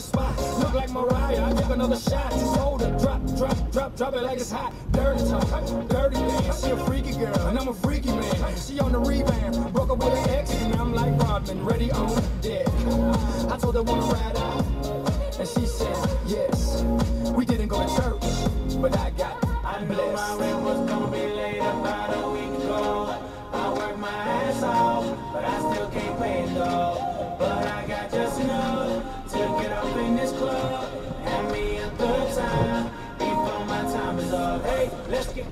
the spot. Look like Mariah, I take another shot. Hold it, drop, drop, drop, drop it like it's hot. Dirty talk, dirty man. She a freaky girl, and I'm a freaky man. She on the rebound, broke up with her ex, and I'm like Rodman, ready on deck. I told her wanna ride out, and she said yes. We didn't go to church, but I Let's get